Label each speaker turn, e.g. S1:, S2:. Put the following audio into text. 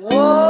S1: 我。